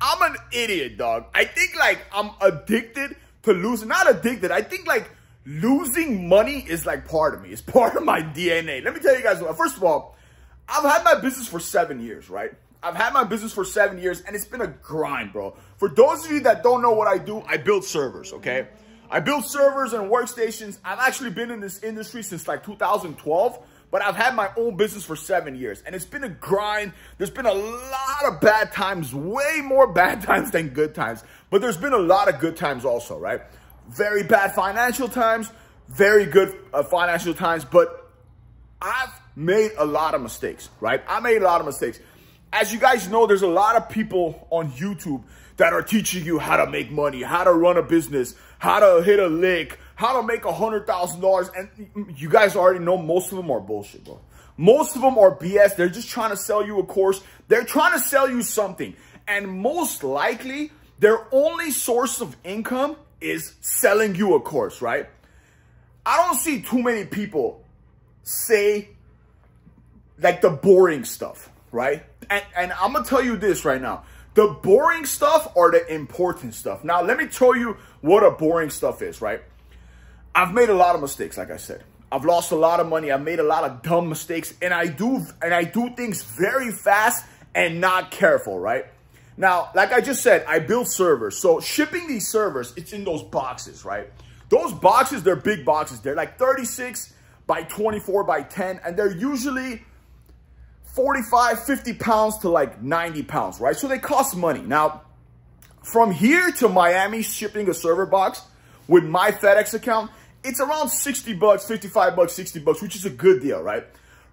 I'm an idiot, dog. I think like I'm addicted to losing. Not addicted. I think like losing money is like part of me. It's part of my DNA. Let me tell you guys what. First of all, I've had my business for seven years, right? I've had my business for seven years and it's been a grind, bro. For those of you that don't know what I do, I build servers, okay? I build servers and workstations. I've actually been in this industry since like 2012, but I've had my own business for seven years and it's been a grind. There's been a lot of bad times, way more bad times than good times, but there's been a lot of good times also, right? Very bad financial times, very good uh, financial times, but I've made a lot of mistakes, right? I made a lot of mistakes. As you guys know, there's a lot of people on YouTube that are teaching you how to make money, how to run a business, how to hit a lick, how to make a hundred thousand dollars. And you guys already know most of them are bullshit, bro. Most of them are BS. They're just trying to sell you a course. They're trying to sell you something. And most likely, their only source of income is selling you a course, right? I don't see too many people say like the boring stuff, right? And, and I'm going to tell you this right now. The boring stuff are the important stuff. Now, let me tell you what a boring stuff is, right? I've made a lot of mistakes, like I said. I've lost a lot of money. I've made a lot of dumb mistakes. And I do and I do things very fast and not careful, right? Now, like I just said, I build servers. So shipping these servers, it's in those boxes, right? Those boxes, they're big boxes. They're like 36 by 24 by 10. And they're usually 45, 50 pounds to like 90 pounds, right? So they cost money. Now, from here to Miami shipping a server box with my FedEx account, it's around 60 bucks, 55 bucks, 60 bucks, which is a good deal, right?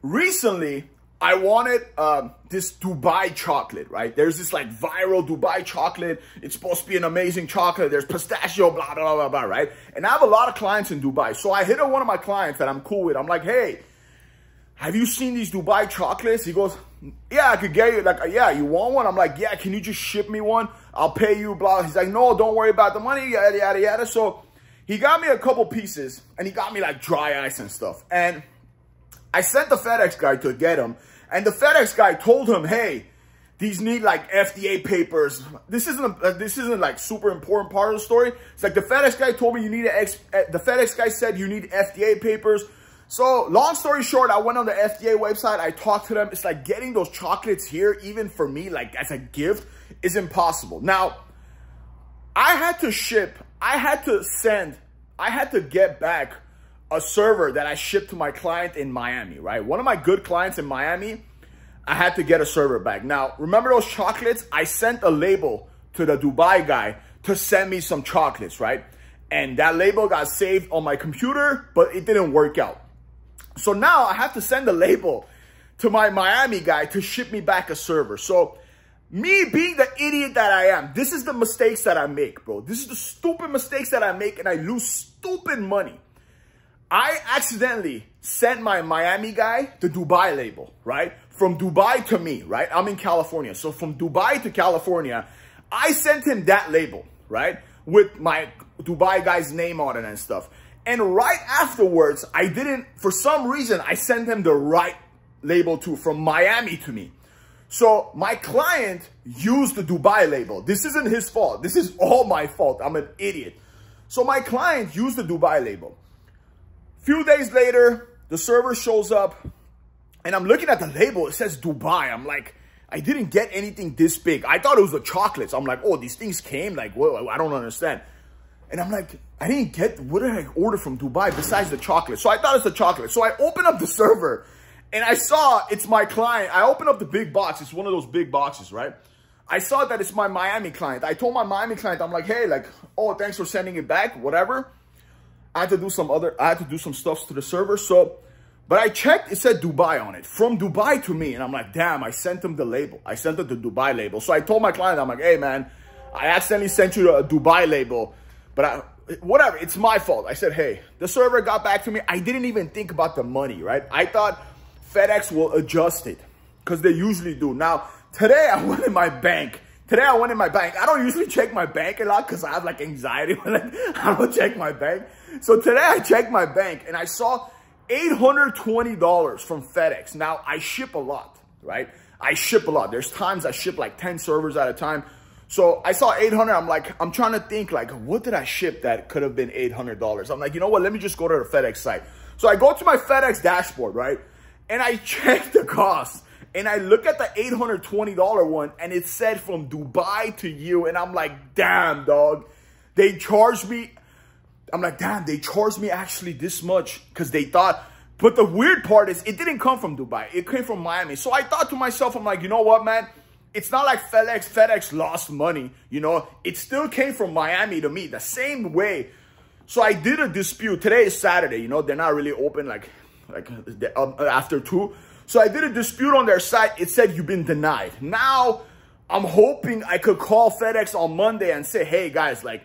Recently, I wanted uh, this Dubai chocolate, right? There's this like viral Dubai chocolate. It's supposed to be an amazing chocolate. There's pistachio, blah, blah, blah, blah, right? And I have a lot of clients in Dubai. So I hit up one of my clients that I'm cool with. I'm like, hey, have you seen these Dubai chocolates? He goes, yeah, I could get you. Like, yeah, you want one? I'm like, yeah, can you just ship me one? I'll pay you, blah. He's like, no, don't worry about the money, yada, yada, yada. So he got me a couple pieces and he got me like dry ice and stuff. And I sent the FedEx guy to get them. And the FedEx guy told him, hey, these need like FDA papers. This isn't a, this isn't like super important part of the story. It's like the FedEx guy told me you need a, uh, the FedEx guy said you need FDA papers. So long story short, I went on the FDA website. I talked to them. It's like getting those chocolates here, even for me, like as a gift, is impossible. Now, I had to ship, I had to send, I had to get back a server that I shipped to my client in Miami, right? One of my good clients in Miami, I had to get a server back. Now, remember those chocolates? I sent a label to the Dubai guy to send me some chocolates, right? And that label got saved on my computer, but it didn't work out. So now I have to send a label to my Miami guy to ship me back a server. So me being the idiot that I am, this is the mistakes that I make, bro. This is the stupid mistakes that I make and I lose stupid money. I accidentally sent my Miami guy the Dubai label, right? From Dubai to me, right? I'm in California. So from Dubai to California, I sent him that label, right? With my Dubai guy's name on it and stuff. And right afterwards, I didn't, for some reason, I sent him the right label to, from Miami to me. So my client used the Dubai label. This isn't his fault. This is all my fault. I'm an idiot. So my client used the Dubai label. Few days later, the server shows up and I'm looking at the label. It says Dubai. I'm like, I didn't get anything this big. I thought it was the chocolates. I'm like, oh, these things came like, well, I don't understand. And I'm like, I didn't get, what did I order from Dubai besides the chocolate? So I thought it's the chocolate. So I open up the server and I saw it's my client. I opened up the big box. It's one of those big boxes, right? I saw that it's my Miami client. I told my Miami client, I'm like, hey, like, oh, thanks for sending it back, whatever. I had to do some other, I had to do some stuff to the server. So, but I checked, it said Dubai on it, from Dubai to me. And I'm like, damn, I sent them the label. I sent them the Dubai label. So I told my client, I'm like, hey, man, I accidentally sent you a Dubai label. But I, whatever, it's my fault. I said, hey, the server got back to me. I didn't even think about the money, right? I thought FedEx will adjust it because they usually do. Now, today I went in my bank. Today I went in my bank. I don't usually check my bank a lot because I have like anxiety when I don't check my bank. So today I checked my bank and I saw $820 from FedEx. Now I ship a lot, right? I ship a lot. There's times I ship like 10 servers at a time. So I saw 800. I'm like, I'm trying to think like, what did I ship that could have been $800? I'm like, you know what? Let me just go to the FedEx site. So I go to my FedEx dashboard, right? And I check the cost. And I look at the $820 one and it said from Dubai to you. And I'm like, damn, dog. They charged me. I'm like, damn, they charged me actually this much because they thought. But the weird part is it didn't come from Dubai. It came from Miami. So I thought to myself, I'm like, you know what, man? It's not like FedEx. FedEx lost money. You know, it still came from Miami to me the same way. So I did a dispute. Today is Saturday. You know, they're not really open like like um, after two. So I did a dispute on their site. It said you've been denied. Now I'm hoping I could call FedEx on Monday and say, hey guys, like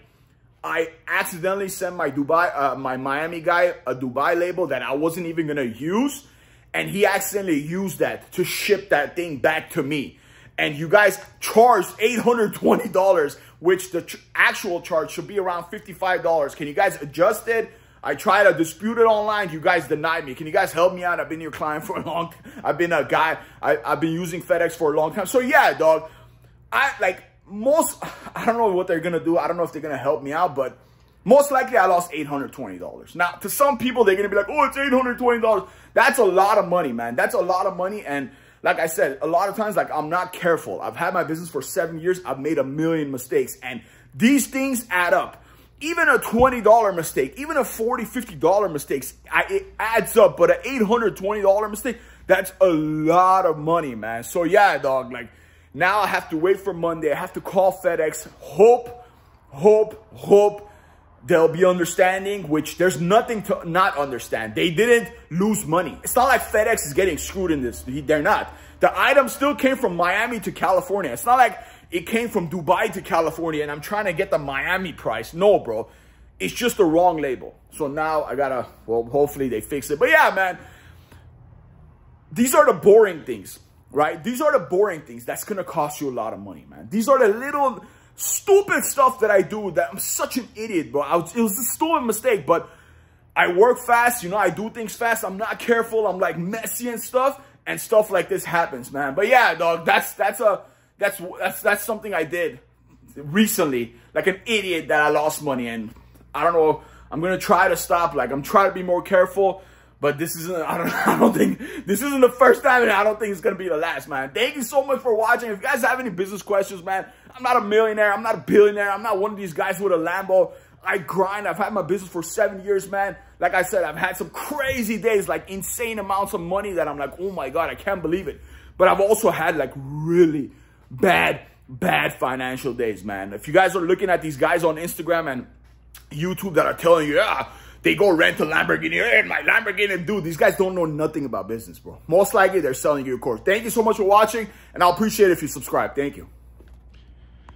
I accidentally sent my Dubai, uh, my Miami guy a Dubai label that I wasn't even gonna use. And he accidentally used that to ship that thing back to me. And you guys charged $820, which the actual charge should be around $55. Can you guys adjust it? I tried to dispute it online. You guys denied me. Can you guys help me out? I've been your client for a long I've been a guy. I, I've been using FedEx for a long time. So yeah, dog. I like most, I don't know what they're going to do. I don't know if they're going to help me out, but most likely I lost $820. Now, to some people, they're going to be like, oh, it's $820. That's a lot of money, man. That's a lot of money. And like I said, a lot of times, like I'm not careful. I've had my business for seven years. I've made a million mistakes and these things add up even a $20 mistake, even a $40, $50 mistake, it adds up. But an $820 mistake, that's a lot of money, man. So yeah, dog, like now I have to wait for Monday. I have to call FedEx. Hope, hope, hope they'll be understanding, which there's nothing to not understand. They didn't lose money. It's not like FedEx is getting screwed in this. They're not. The item still came from Miami to California. It's not like it came from Dubai to California and I'm trying to get the Miami price. No, bro. It's just the wrong label. So now I gotta, well, hopefully they fix it. But yeah, man, these are the boring things, right? These are the boring things that's gonna cost you a lot of money, man. These are the little stupid stuff that I do that I'm such an idiot, bro. Was, it was a stupid mistake, but I work fast, you know, I do things fast. I'm not careful. I'm like messy and stuff and stuff like this happens, man. But yeah, dog, that's, that's a, that's that's that's something I did recently, like an idiot that I lost money and I don't know. I'm gonna try to stop. Like I'm trying to be more careful, but this isn't. I don't. I don't think this isn't the first time, and I don't think it's gonna be the last, man. Thank you so much for watching. If you guys have any business questions, man, I'm not a millionaire. I'm not a billionaire. I'm not one of these guys with a Lambo. I grind. I've had my business for seven years, man. Like I said, I've had some crazy days, like insane amounts of money that I'm like, oh my God, I can't believe it. But I've also had like really, bad, bad financial days, man. If you guys are looking at these guys on Instagram and YouTube that are telling you, yeah, they go rent a Lamborghini, hey, my Lamborghini, dude, these guys don't know nothing about business, bro. Most likely, they're selling you a course. Thank you so much for watching, and I'll appreciate if you subscribe. Thank you.